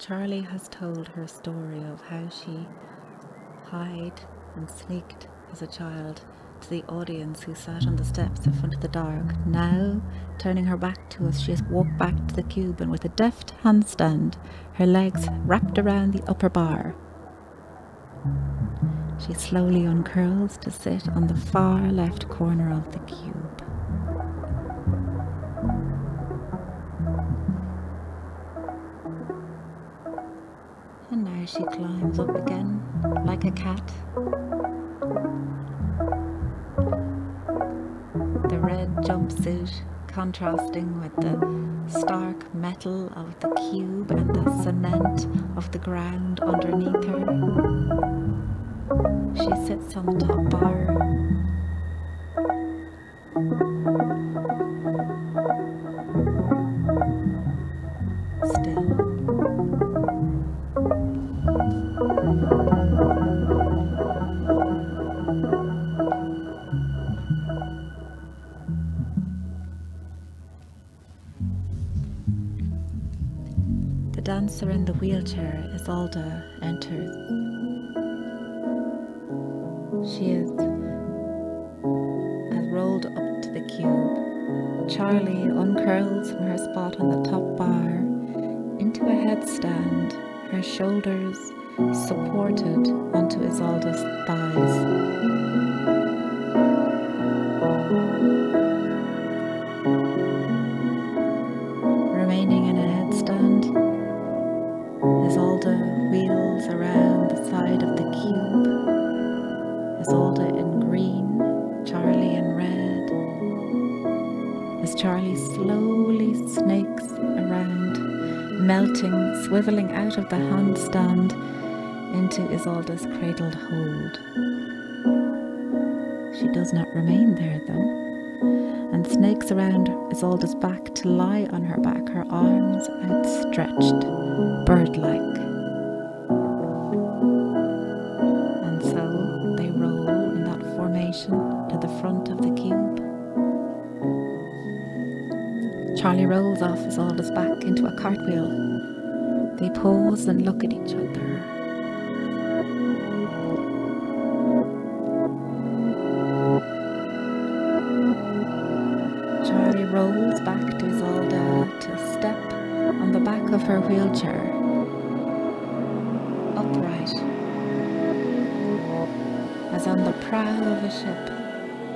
Charley has told her story of how she hid and sneaked as a child to the audience who sat on the steps in front of the dark. Now, turning her back to us, she has walked back to the cube and with a deft handstand, her legs wrapped around the upper bar. She slowly uncurls to sit on the far left corner of the cube. She climbs up again like a cat. The red jumpsuit contrasting with the stark metal of the cube and the cement of the ground underneath her. She sits on the top bar. In the wheelchair, Isolde, enters. She is has rolled up to the cube. Charley uncurls from her spot on the top bar into a headstand, her shoulders supported onto Isolde's thighs. Melting, swiveling out of the handstand into Isolde's cradled hold. She does not remain there though and snakes around Isolde's back to lie on her back, her arms outstretched, bird rolls off his Isolde's back into a cartwheel. They pause and look at each other. Charley rolls back to Isolde uh, to step on the back of her wheelchair. Upright. As on the prow of a ship.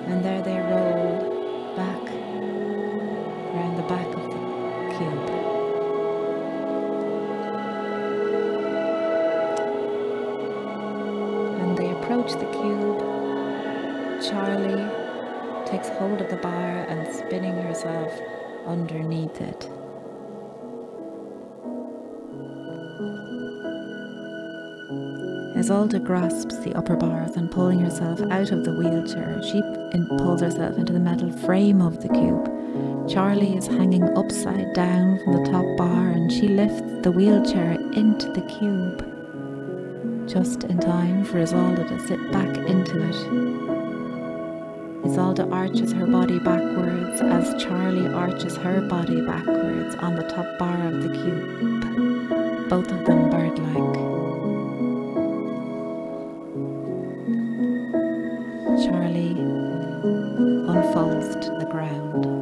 And there they roll back approach the cube. Charley takes hold of the bar and spinning herself underneath it. Isolde grasps the upper bars and pulling herself out of the wheelchair, she pulls herself into the metal frame of the cube. Charley is hanging upside down from the top bar and she lifts the wheelchair into the cube. Just in time for Isolde to sit back into it. Isolde arches her body backwards as Charley arches her body backwards on the top bar of the cube, both of them bird like. Charley unfolds to the ground.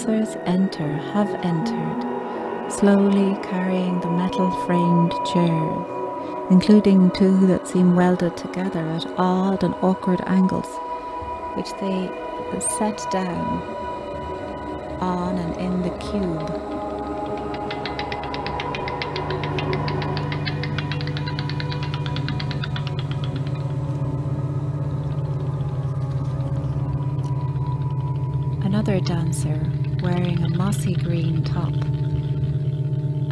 Dancers enter, have entered, slowly carrying the metal framed chairs, including two that seem welded together at odd and awkward angles, which they set down on and in the cube. Another dancer wearing a mossy green top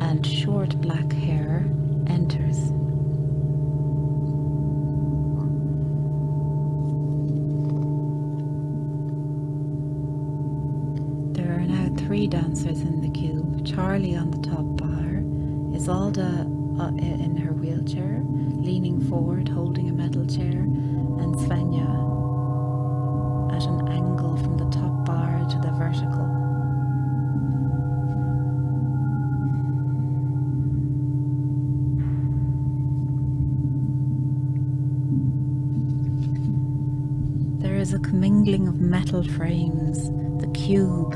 and short black hair enters. There are now three dancers in the cube Charley on the top bar, Isolde uh, in her wheelchair, leaning forward, holding a metal chair, and Svenja at an angle from the top bar to the vertical. There is a commingling of metal frames, the cube,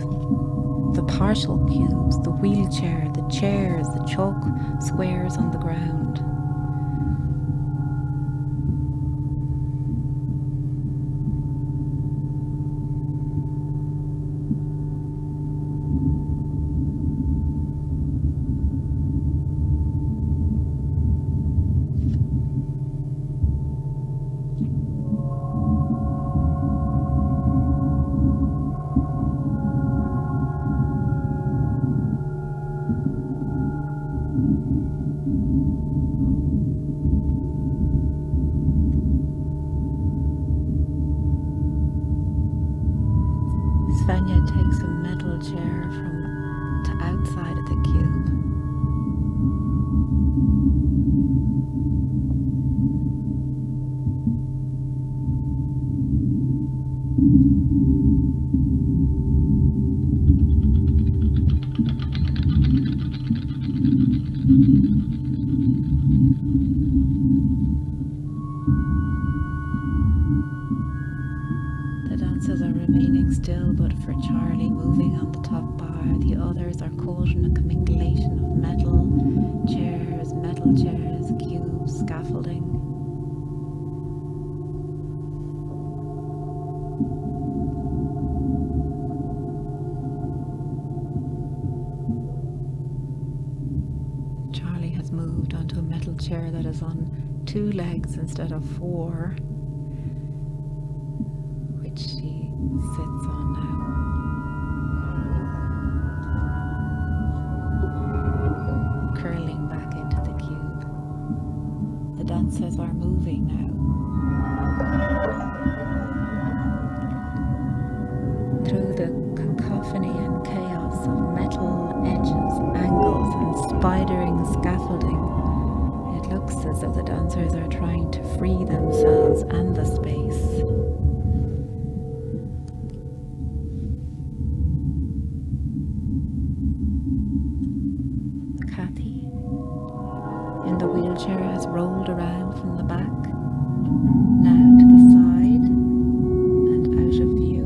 the partial cubes, the wheelchair, the chairs, the chalk squares on the ground. The are remaining still, but for Charley moving on the top bar, the others are caught in a commingulation of metal chairs, metal chairs, cubes, scaffolding. Charley has moved onto a metal chair that is on two legs instead of four which she sits on now. Curling back into the cube. The dancers are moving now. Through the cacophony and chaos of metal edges, angles, and spidering scaffolding, it looks as though the dancers are trying to free themselves and the space. Around from the back, now to the side and out of view.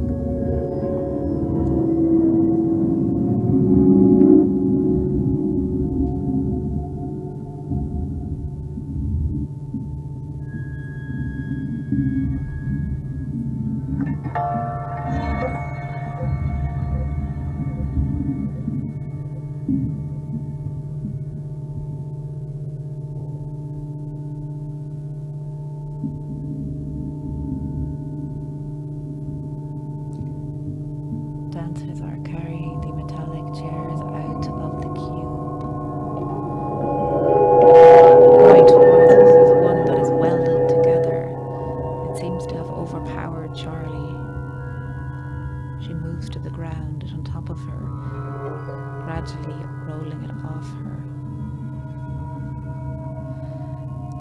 Seems to have overpowered Charley. She moves to the ground on top of her, gradually rolling it off her.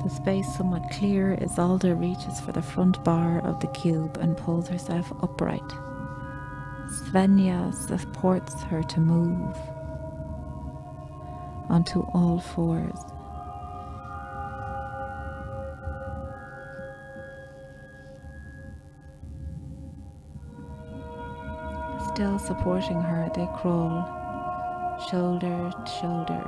The space somewhat clear, Isolde reaches for the front bar of the cube and pulls herself upright. Svenja supports her to move onto all fours. Still supporting her, they crawl shoulder to shoulder.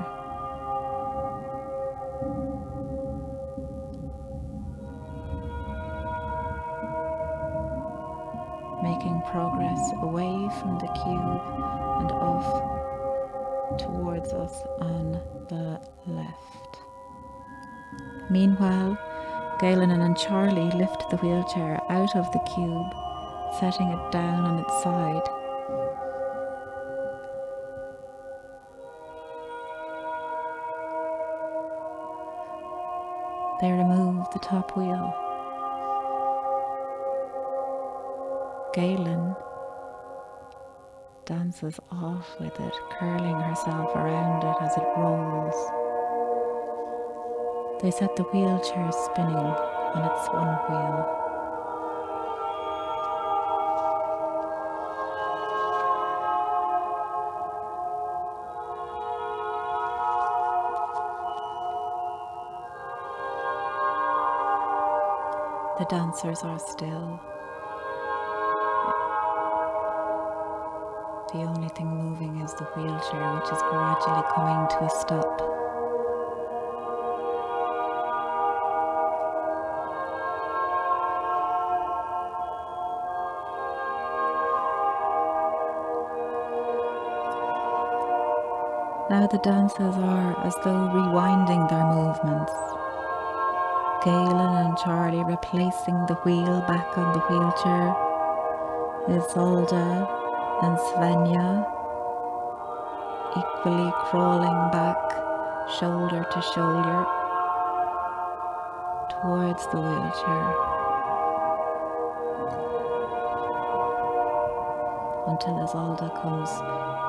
Making progress away from the cube and off towards us on the left. Meanwhile, Gailen and Charley lift the wheelchair out of the cube, setting it down on its side. They remove the top wheel. Gailen dances off with it, curling herself around it as it rolls. They set the wheelchair spinning on its one wheel. The dancers are still. The only thing moving is the wheelchair, which is gradually coming to a stop. Now the dancers are as though rewinding their movements. Gailen and Charley replacing the wheel back on the wheelchair. Isolde and Svenja equally crawling back shoulder to shoulder towards the wheelchair until Isolde comes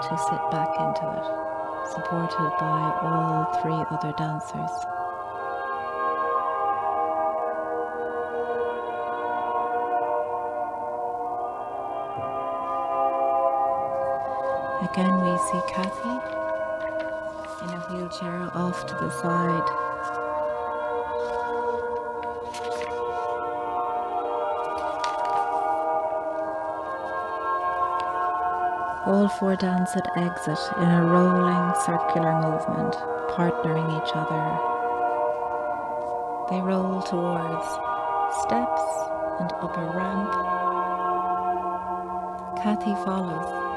to sit back into it, supported by all three other dancers. Again, we see Kathy in a wheelchair off to the side. All four dance at exit in a rolling circular movement, partnering each other. They roll towards steps and up a ramp. Kathy follows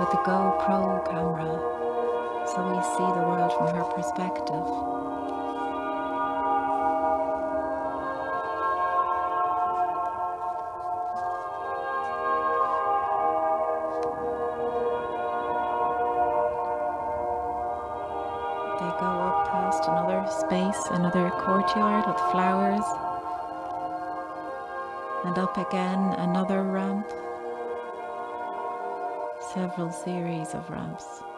with the GoPro camera so we see the world from her perspective. They go up past another space, another courtyard with flowers, and up again another ramp several series of ramps.